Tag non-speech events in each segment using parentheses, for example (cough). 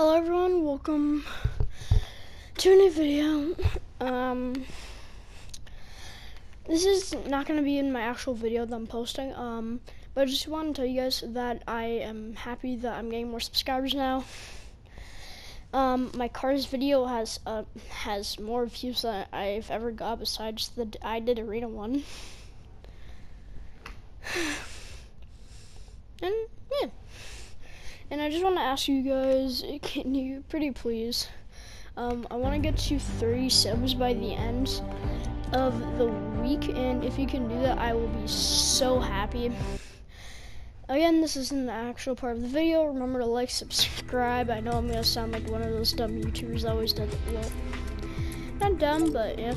Hello everyone, welcome to a new video. Um, this is not going to be in my actual video that I'm posting, um, but I just want to tell you guys that I am happy that I'm getting more subscribers now. Um, my cars video has uh, has more views than I've ever got besides the I did arena one. and yeah. And I just want to ask you guys, can you pretty please? Um, I want to get to 30 subs by the end of the week, and if you can do that, I will be so happy. Again, this isn't the actual part of the video. Remember to like, subscribe. I know I'm gonna sound like one of those dumb YouTubers that always does it. Well, not dumb, but yeah.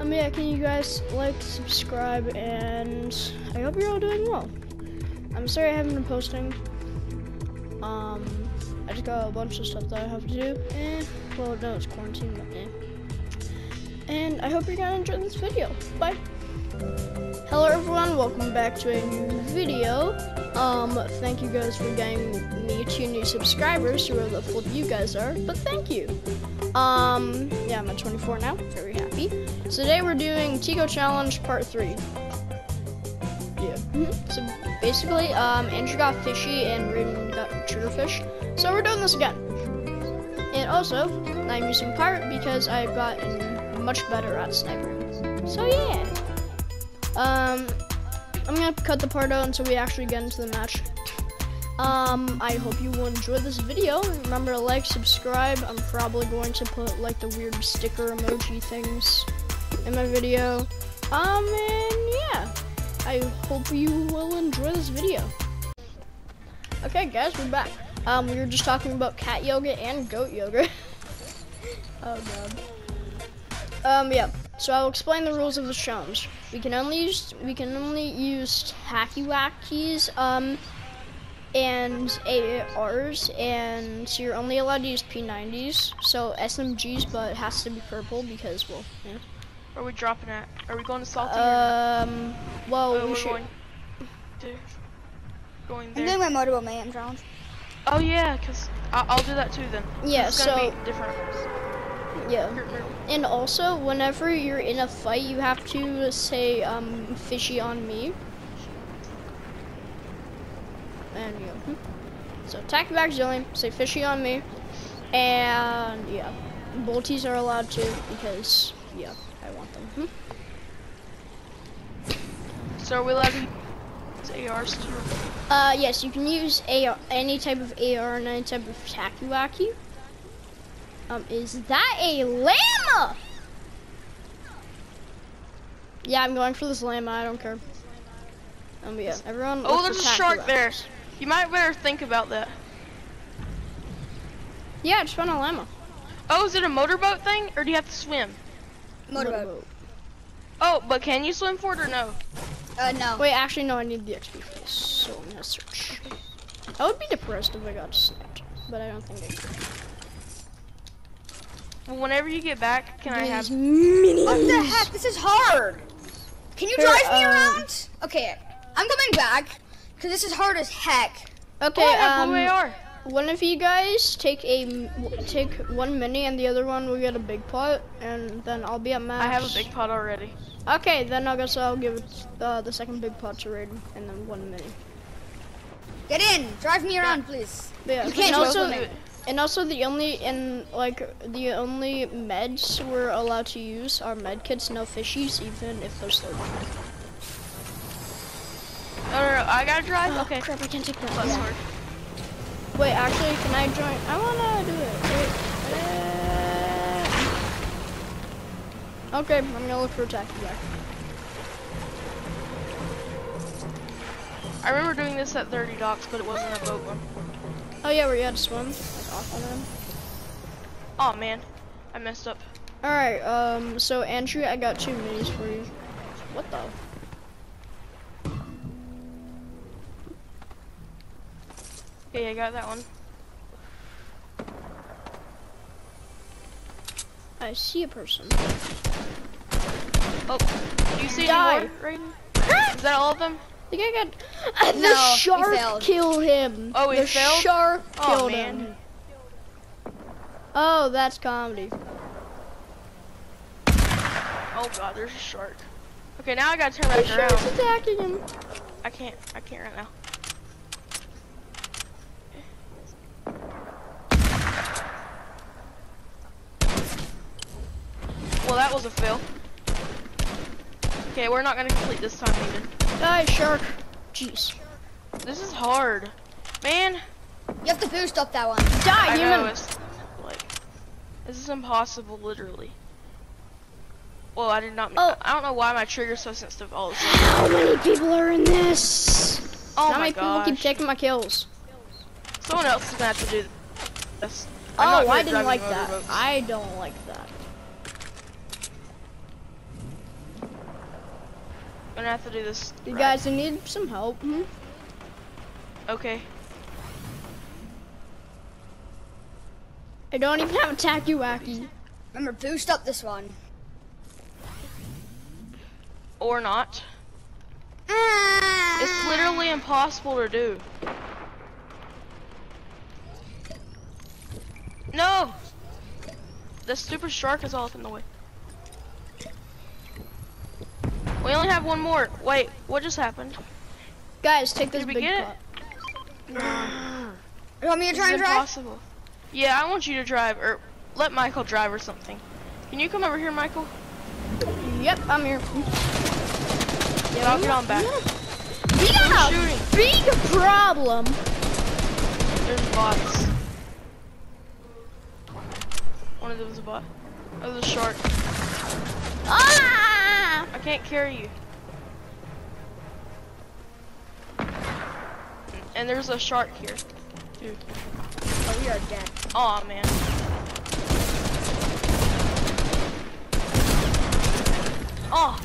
Um, yeah, can you guys like, subscribe, and I hope you're all doing well. I'm sorry I haven't been posting. Um, I just got a bunch of stuff that I have to do, and well, no, it's quarantine, but yeah. And I hope you're gonna enjoy this video. Bye. Hello everyone, welcome back to a new video. Um, thank you guys for getting me two new subscribers, whoever the flip you guys are, but thank you. Um, yeah, I'm at 24 now, very happy. So today we're doing Tiko Challenge Part 3. Yeah. Mm (laughs) -hmm. So basically, um, Andrew got fishy and Raiden got triggerfish. So we're doing this again. And also, I'm using pirate because I've gotten much better at sniper. So yeah. Um, I'm gonna cut the part out until we actually get into the match. Um, I hope you will enjoy this video. Remember to like, subscribe. I'm probably going to put like the weird sticker emoji things in my video. Um, and yeah. I hope you will enjoy this video. Okay, guys, we're back. Um, we were just talking about cat yoga and goat yoga. (laughs) oh god. Um, yeah. So I'll explain the rules of the challenge. We can only use we can only use tacky wackies, um, and ARs, and so you're only allowed to use P90s. So SMGs, but it has to be purple because well, yeah. Where are we dropping at? Are we going to Salty? Um, well, oh, we we're should. Going, to, going I'm doing my motorboat mayhem challenge. Oh yeah, cause I'll, I'll do that too then. Yeah, it's so gonna be different. yeah, and also whenever you're in a fight, you have to say um, "fishy on me," and yeah. hmm. So attack back zillion, say "fishy on me," and yeah, bolties are allowed to because yeah, I want them. Hmm? So are we allowed to ARs too? Uh, yes, you can use AR, any type of AR and any type of takiwaki. Um, is that a llama? Yeah, I'm going for this llama. I don't care. Um, yeah, everyone. Oh, there's a shark there. You might better think about that. Yeah, I just want a llama. Oh, is it a motorboat thing, or do you have to swim? Motorboat. Oh, but can you swim for it or no? Uh, no. Wait, actually, no. I need the XP for this, so I'm gonna search. I would be depressed if I got snapped, but I don't think I could. Well, whenever you get back, can I have? minis. What the heck? This is hard. Can you Here, drive me um, around? Okay, I'm coming back because this is hard as heck. Okay, oh, I have um, blue AR. One of you guys take a take one mini, and the other one will get a big pot, and then I'll be at max. I have a big pot already. Okay, then I guess I'll give it uh, the second big pot to Raiden, and then one mini. Get in. Drive me around, please. But yeah, You can't and also, with me. and also the only and like the only meds we're allowed to use are med kits, no fishies, even if there's third one. No, no, no, I gotta drive. Oh, okay. crap, I can't take that. That's Yeah. Wait, actually, can I join? I wanna do it. Wait, uh, Okay, I'm gonna look for a taxi back. I remember doing this at 30 docks, but it wasn't a boat one. Oh yeah, where you had to swim. Like off on them. Oh man, I messed up. All right. Um. So Andrew, I got two minis for you. What the? Okay, I got that one. I see a person. Oh, do you see Die. Raiden? Is that all of them? The guy got. (laughs) Uh, the No, shark killed him. Oh, he the failed? shark Oh, killed man. him. Oh, that's comedy. Oh god, there's a shark. Okay, now I gotta turn The back around. attacking him. I can't. I can't right now. That was a fail. Okay, we're not gonna complete this time, even. Die, shark. Jeez. This is hard, man. You have to boost up that one. Die, I human. know it's like this is impossible, literally. Well, I did not. Oh. I don't know why my trigger's so sensitive all of a sudden. How many people are in this? Oh How my many people keep gosh. taking my kills? Someone else is gonna have to do this. Oh, I'm Oh, I didn't like that. motorboats. I don't like that. Gonna have to do this. You right. guys, I need some help. Hmm? Okay. I don't even have a Takuaki. Remember, boost up this one. Or not. Ah. It's literally impossible to do. No! The stupid shark is all up in the way. We only have one more. Wait, what just happened? Guys, take this Did we big get it? (gasps) You want me to try is and drive? impossible. Yeah, I want you to drive, or let Michael drive or something. Can you come over here, Michael? Yep, I'm here. Yeah, I'll get on back. We Who's got a shooting? big problem. There's bots. One of them is a bot. Oh, there's a shark. Ah! I can't carry you. And there's a shark here. Dude. Oh, we are dead. Aw, man. Oh!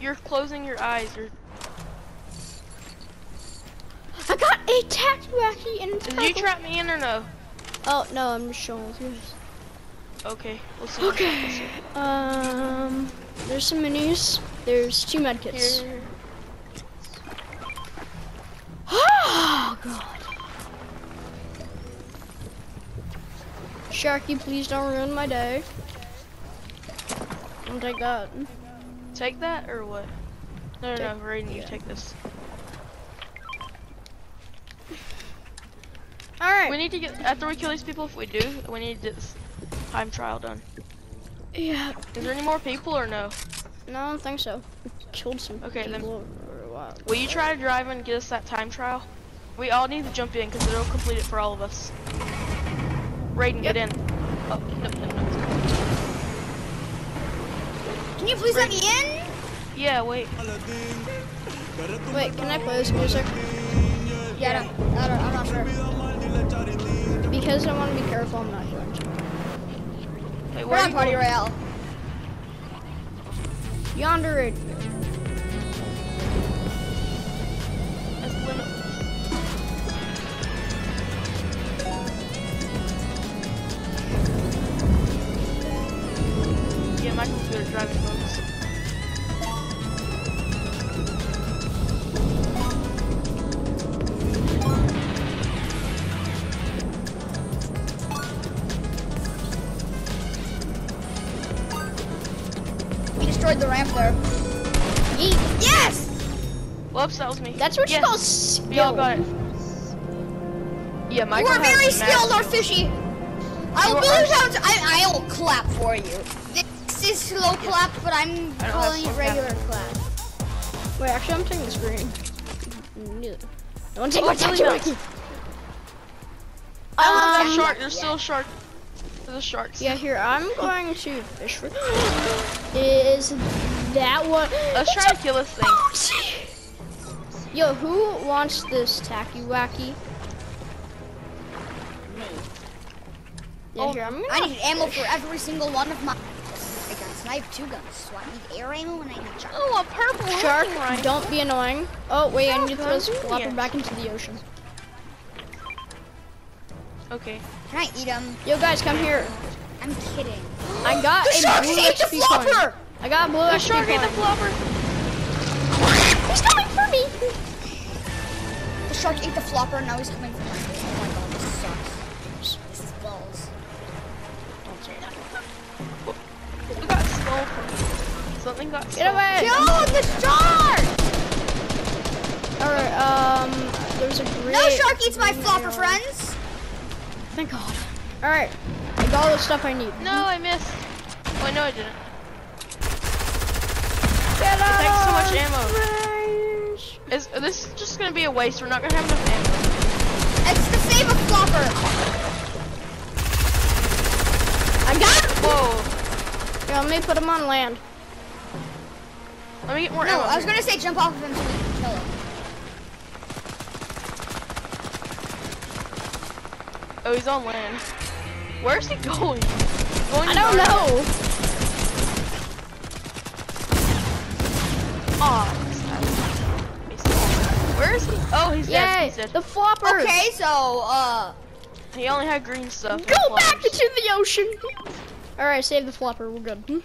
You're closing your eyes. You're, I got a Takuaki and did you trap me in or no? Oh no, I'm just showing you. Okay, we'll see. Okay. Um, there's some minis. There's two medkits. (gasps) Oh god. Sharky, please don't ruin my day. Don't take that. Take that or what? No, no, no, Take- Raiden, you take this. All right. We need to get after we kill these people. If we do, we need to time trial done. yeah. Is there any more people or no? No, I don't think so. We killed some Okay, then- people. Or what? Will you try to drive and get us that time trial? We all need to jump in because it'll complete it for all of us. Raiden, get in. Oh, no, no, no. Can you please let me in? Yeah, wait. Wait, can I play this music? Yeah, I don't, I don't, I'm not sure. Because I want to be careful, I'm not going to. Wait, We're are on you Party? Royale. Yonder it. Yeah, Michael's good at driving the ramp there. Yeet. Yes! Whoops, that was me. That's what yes. you call skill. We all got it. Yeah, You Michael are has very mad skilled, skill. our fishy. I will You build are- I I'll clap for you. This is slow clap, but I'm I don't have calling it regular clap. clap. Wait, actually, I'm taking the screen. Neither. Don't take Oh, my Billy Takuaki. Nuts. Oh, Um, there's a shark. There's yeah. still a shark. There's a shark. Yeah, here, I'm going to fish for. Is that what? Let's try to kill this thing. (laughs) Yo, who wants this tacky wacky? Me. Yeah, Oh, here, I'm gonna. I need ammo for every single one of my. I got snipe two guns, so I need air ammo and I need shot. Oh, a purple Shark, hunting rifle. don't be annoying. Oh, wait, I need to throw this flopper back into the ocean. Okay. Can I eat them? Yo, guys, come here. I'm kidding. I got the a blue ate the flopper. I got a blue the shark ate the flopper. He's coming for me. The shark ate the flopper, and now he's coming for me. Oh my god, this sucks. This is balls. Don't say that. Got stole Something got Get stolen. away! Kill the shark! Alright, um, there's a great... No shark eats my flopper, friends! Thank God. Alright, I got all the stuff I need. No, I missed. Oh, no, I didn't. Get out takes so much ammo. range. Is this is just gonna be a waste? We're not gonna have enough ammo. It's the save a flopper. I got him! Whoa. Here, let me put him on land. Let me get more No, ammo. I was here. gonna say jump off of him so we can kill him. Oh, he's on land. Where's he going? Going I to don't know. Aw. Where is he? Oh, he's dead. He's dead. the flopper. Okay, so uh, He only had green stuff. Go back flowers. into the ocean. Alright, save the flopper. We're good. Hmm?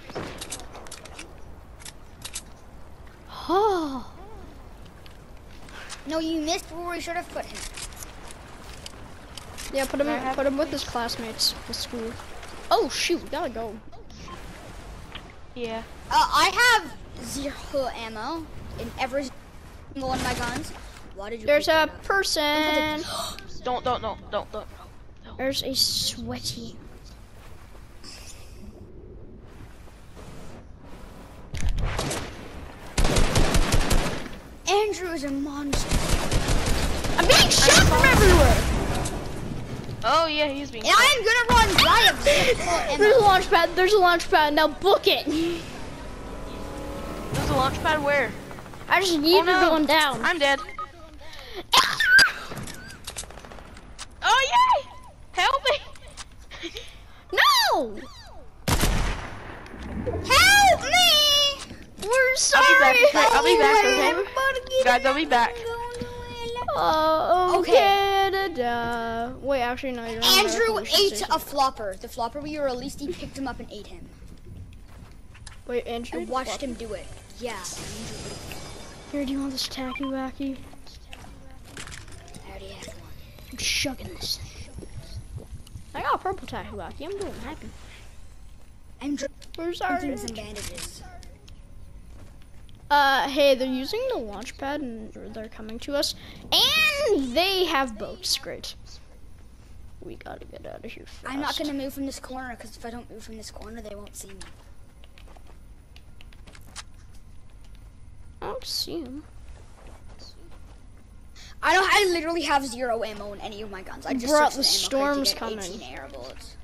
Oh. (sighs) no, you missed where we should have put him. Yeah, put him Can I have put him with his classmates at school. Oh shoot, we gotta go. Yeah. Uh, I have zero ammo in every single one of my guns. Why did you? There's a that person. (gasps) Don't, don't, don't, don't, don't. There's a sweaty. Andrew is a monster, I'm being shot from everywhere. Oh yeah, he's being. and I am gonna run Zaya with full There's a ammo. launch pad. There's a launch pad. Now book it. (laughs) There's a launch pad where? I just need Oh, no. everyone down. I'm dead. (laughs) Oh yay! Help me! (laughs) no. Help me! We're sorry. I'll be back. I'll be back. Okay, guys, I'll be back. Uh, Okay. okay. Da-da. Wait, actually, no. You're Andrew ate a flopper. The flopper we were released, he picked him up and ate him. Wait, Andrew. I watched him do it. Yeah. Here, do you want this tacky wacky? I already had one. I'm shucking this. I got a purple tacky wacky. I'm doing happy. I'm We're sorry. drinking some bandages. Uh, hey, they're using the launch pad and they're coming to us, and they have boats. Great. We gotta get out of here fast. I'm not gonna move from this corner because if I don't move from this corner, they won't see me. I don't see him. I don't. I literally have zero ammo in any of my guns. I just searched the ammo crate to storm's coming. 18 air bullets.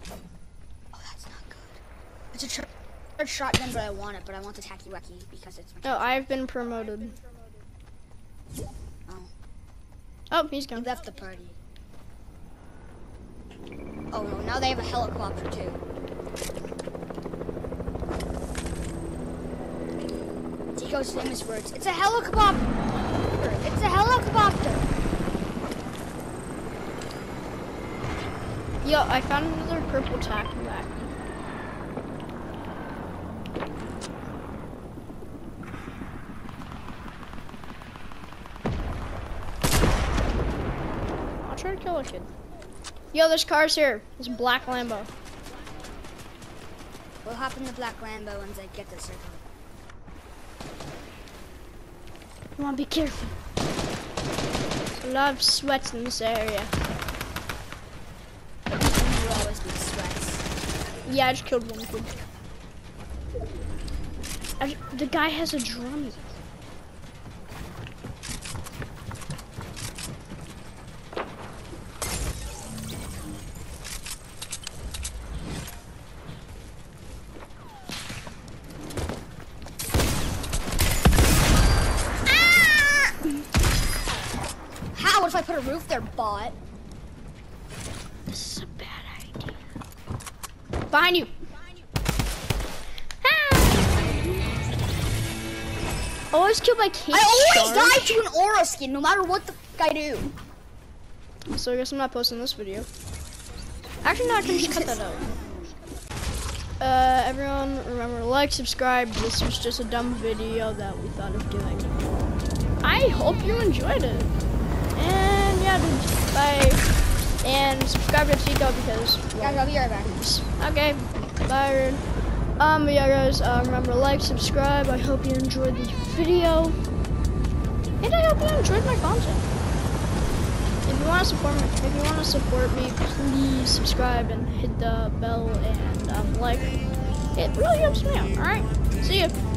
Oh, that's not good. It's a charged shotgun, but I want it. But I want the tacky wacky because it's. Oh, no, I've been promoted. Oh. Oh, he's He gone. left the party. Oh no! Now they have a helicopter too. Tiko's famous words. It's a helicopter. It's a helicopter. Yo, I found another purple tacky wacky. I'll try to kill a kid. Yo, there's cars here. There's a black Lambo. We'll hop in the black Lambo once I get this circle. You wanna be careful. A lot of sweats in this area. You always be sweats. Yeah, I just killed one kid. The guy has a drum. How? What if I put a roof there, bot? This is a bad idea. Behind you. Ah. Always kill my kids. I always die to an aura skin, no matter what the f I do. So I guess I'm not posting this video. Actually, no, I can just cut that out. Uh, everyone, remember to like, subscribe. This was just a dumb video that we thought of doing. I hope you enjoyed it. And yeah, dude, bye. And subscribe to Chico because. Guys, I'll be right back. Okay, bye. Um, yeah, guys, uh, remember to like, subscribe. I hope you enjoyed the video. And I hope you enjoyed my content. If you want to support me, if you want to support me, please subscribe and hit the bell and um, like. It really helps me out. All right, see you.